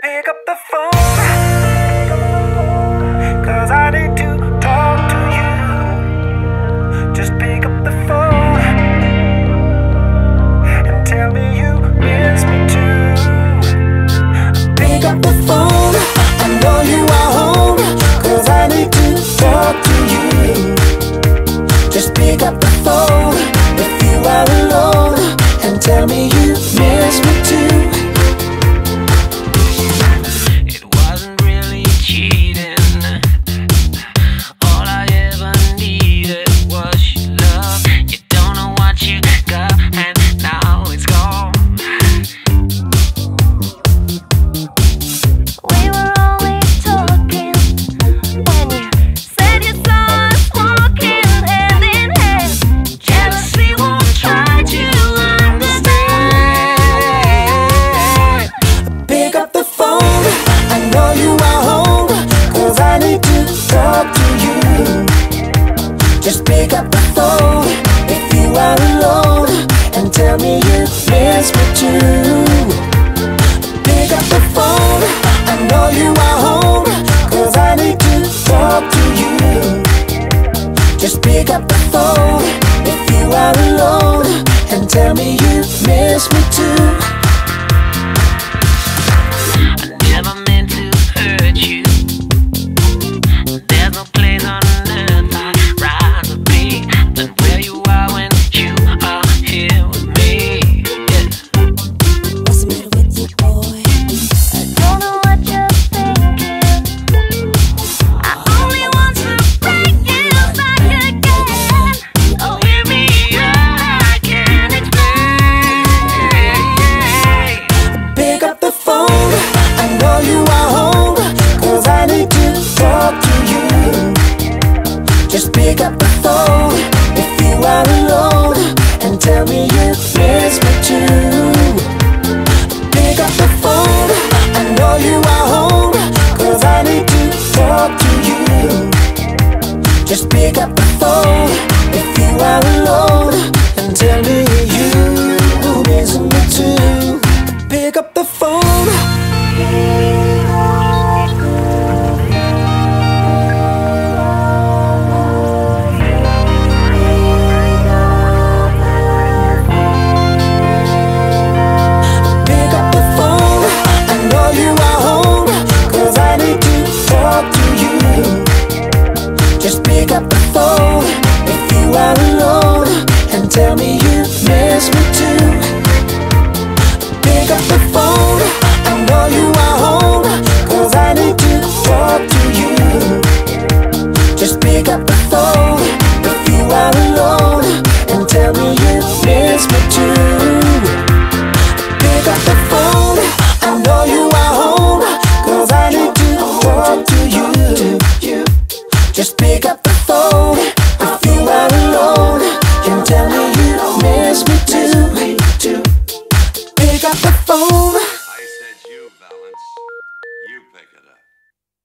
Pick up the phone. Cause I need to talk to you. Just pick up the phone and tell me you miss me too. Pick up the phone. the phone if you are alone and tell me you miss me too. pick up the phone if you are alone and tell me it's yes, but you pick up the phone. I know you are. Tell me you miss me too. Pick up the phone I know you are home Cause I need to talk to you. Just pick up the phone If you are alone And tell me you miss me too. Pick up the phone I know you are home I need to talk to you. Just pick up the phone